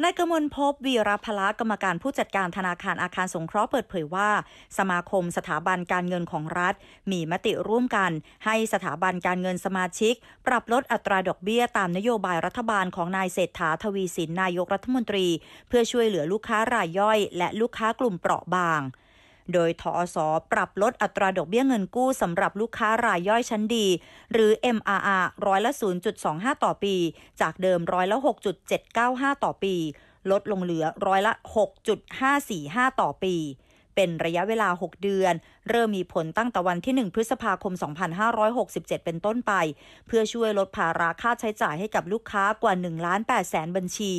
นายกมลพบวีรพละกรรมการผู้จัดการธนาคารอาคารสงเคราะห์เปิดเผยว่า สมาคมสถาบันการเงินของรัฐ มีมติร่วมกัน ให้สถาบันการเงินสมาชิก ปรับลดอัตราดอกเบี้ยตามนโยบายรัฐบาลของนายเศรษฐาทวีสินนายกรัฐมนตรี เพื่อช่วยเหลือลูกค้ารายย่อย และลูกค้ากลุ่มเปราะบาง โดยทอสปรับลดอัตราดอกเบี้ยเงินกู้สำหรับลูกค้ารายย่อยชั้นดี หรือ MRR ร้อยละ 0.25 ต่อปี จากเดิมร้อยละ 6.795 ต่อปี ลดลงเหลือร้อยละ 6.545 ต่อปี เป็นระยะเวลา 6 เดือน เริ่มมีผลตั้งแต่วันที่ 1 พฤษภาคม 2567 เป็นต้นไป เพื่อช่วยลดภาระค่าใช้จ่ายให้กับลูกค้ากว่า1ล้าน8แสนบัญชี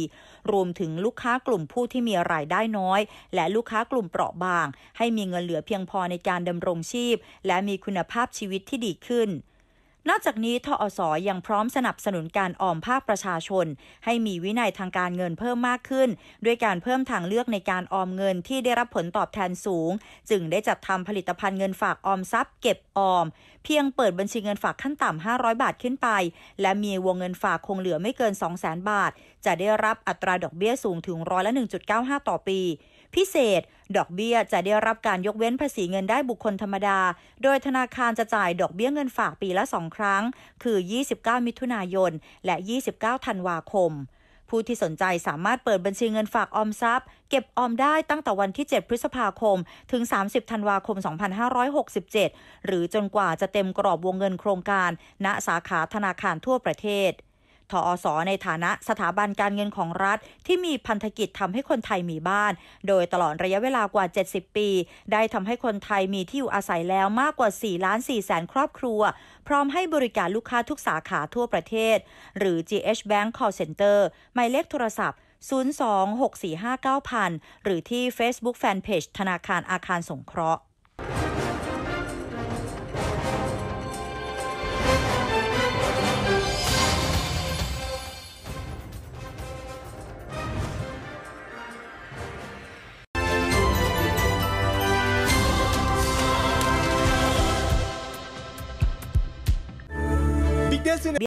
รวมถึงลูกค้ากลุ่มผู้ที่มีรายได้น้อย และลูกค้ากลุ่มเปราะบาง ให้มีเงินเหลือเพียงพอในการดำรงชีพ และมีคุณภาพชีวิตที่ดีขึ้น นอกจากนี้ทอสอยังพร้อมสนับสนุนการออมภาคประชาชน ให้มีวินัยทางการเงินเพิ่มมากขึ้น ด้วยการเพิ่มทางเลือกในการออมเงินที่ได้รับผลตอบแทนสูง จึงได้จัดทำผลิตภัณฑ์เงินฝากออมทรัพย์ เก็บออม เพียงเปิดบัญชีเงินฝากขั้นต่ำ500 บาทขึ้นไป และมีวงเงินฝากคงเหลือไม่เกิน 200,000 บาท จะได้รับอัตราดอกเบี้ยสูงถึงร้อยละ 1.95 ต่อปี พิเศษ ดอกเบี้ยจะได้รับการยกเว้นภาษีเงินได้บุคคลธรรมดา โดยธนาคารจะจ่ายดอกเบี้ยเงินฝากปีละสองครั้ง คือ 29 มิถุนายน และ 29 ธันวาคมผู้ที่สนใจสามารถเปิดบัญชีเงินฝากออมทรัพย์ เก็บออมได้ตั้งแต่วันที่ 7 พฤษภาคม ถึง 30 ธันวาคม 2567 หรือจนกว่าจะเต็มกรอบวงเงินโครงการ ณ สาขาธนาคารทั่วประเทศ ทอสในฐานะสถาบันการเงินของรัฐ ที่มีพันธกิจทำให้คนไทยมีบ้าน โดยตลอดระยะเวลากว่า 70 ปี ได้ทำให้คนไทยมีที่อยู่อาศัยแล้วมากกว่า4ล้าน4แสนครอบครัว พร้อมให้บริการลูกค้าทุกสาขาทั่วประเทศ หรือ GH Bank Call Center หมายเลขโทรศัพท์026459000 หรือที่ Facebook Fanpage ธนาคารอาคารสงเคราะห์ ですね